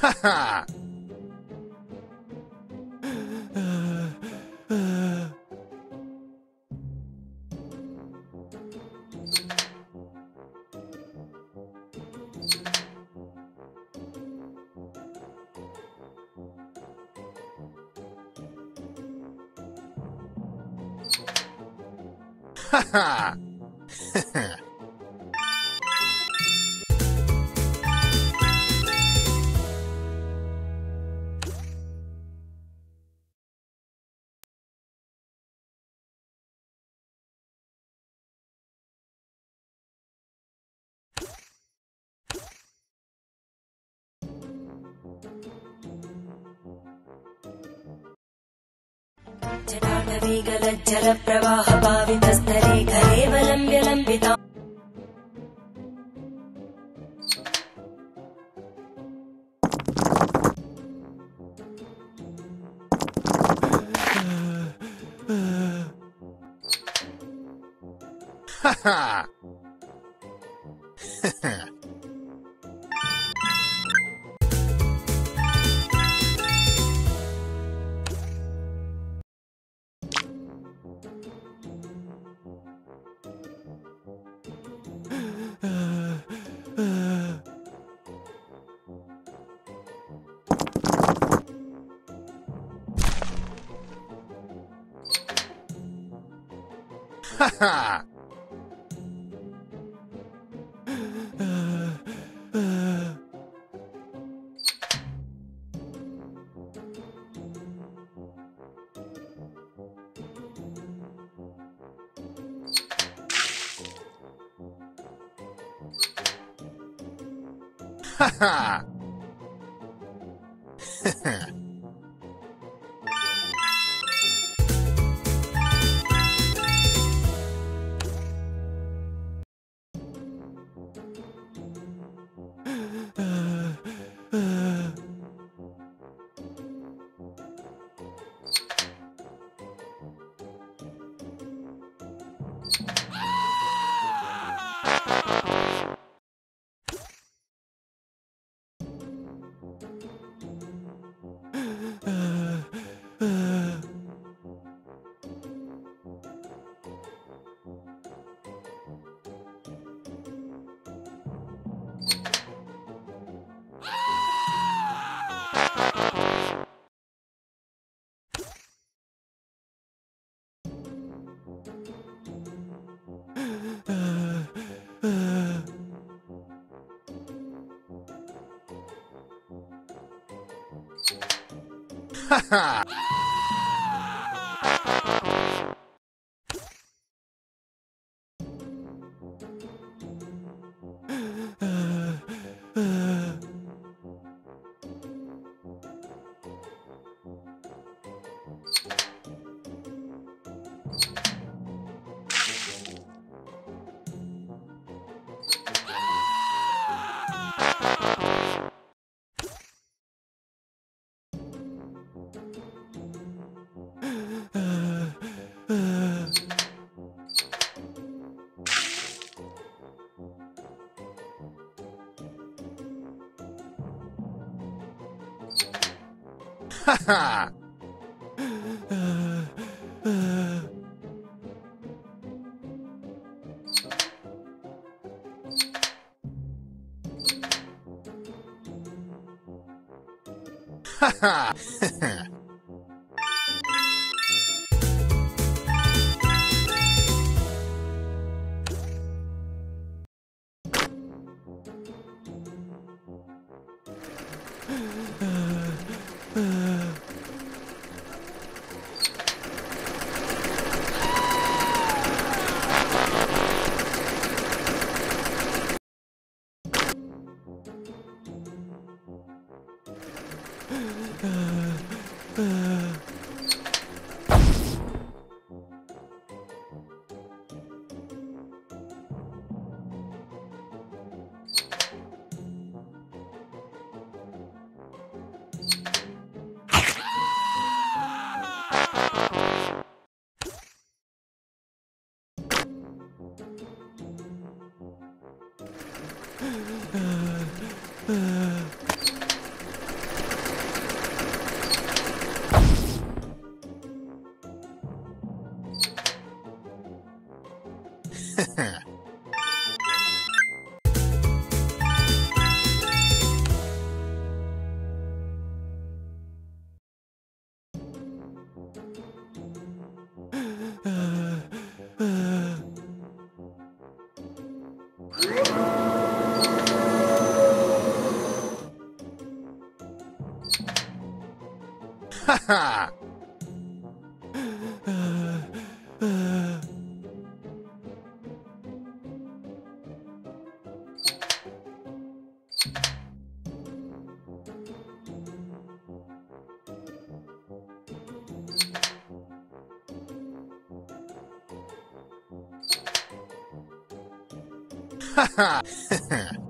Ha ha! Ha ha! जटाटवीगलज्जलप्रवाहपावितस्तरे घरेवलम्ब्य लम्बिता Ha ha! Ha ha! Ha ha! Ha ha! Ha ha! Ha ha! Uh, uh. Ha ha! Ha ha!